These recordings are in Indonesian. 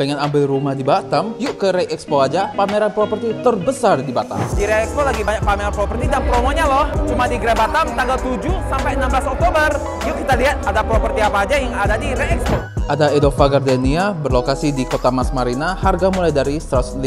Pengen ambil rumah di Batam? Yuk ke Ray Expo aja, pameran properti terbesar di Batam. Di Ray Expo lagi banyak pameran properti dan promonya loh. Cuma di Grand Batam tanggal 7 sampai 16 Oktober. Yuk kita lihat ada properti apa aja yang ada di Ray Expo. Ada Edova Gardenia berlokasi di Kota Mas Marina, harga mulai dari 156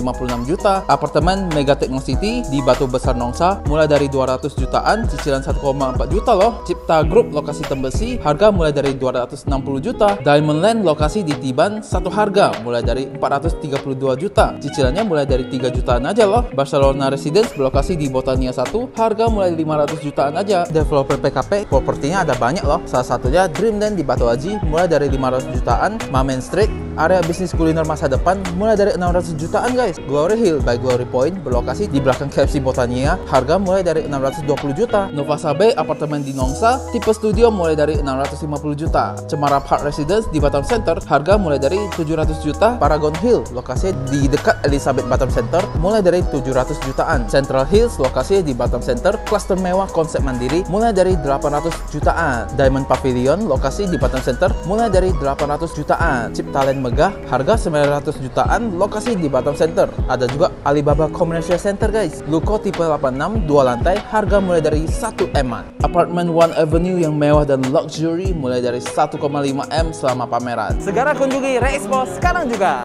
juta. Apartemen Mega Techno City di Batu Besar Nongsa mulai dari 200 jutaan, cicilan 1,4 juta loh. Cipta Group lokasi Tembesi, harga mulai dari 260 juta. Diamond Land lokasi di Tiban, satu harga mulai dari 432 juta. Cicilannya mulai dari 3 jutaan aja loh. Barcelona Residence berlokasi di Botania 1, harga mulai 500 jutaan aja. Developer PKP, propertinya ada banyak loh. Salah satunya Dreamland di Batu Haji mulai dari 500 jutaan jutaan, Mamen Street, area bisnis kuliner masa depan mulai dari 600 jutaan guys. Glory Hill by Glory Point berlokasi di belakang KFC Botania, harga mulai dari 620 juta. Nova Sabe apartemen di Nongsa, tipe studio mulai dari 650 juta. Cemara Park Residence di Batam Center, harga mulai dari 700 juta. Paragon Hill, lokasi di dekat Elizabeth Batam Center, mulai dari 700 jutaan. Central Hills, lokasi di Batam Center, cluster mewah konsep mandiri, mulai dari 800 jutaan. Diamond Pavilion, lokasi di Batam Center, mulai dari 800 jutaan. Chip Talent megah, harga 900 jutaan, lokasi di Batam Center. Ada juga Alibaba Commercial Center guys. Luko tipe 86, dua lantai, harga mulai dari 1 M. Apartemen One Avenue yang mewah dan luxury mulai dari 1,5 M selama pameran. Segera kunjungi Expo sekarang juga.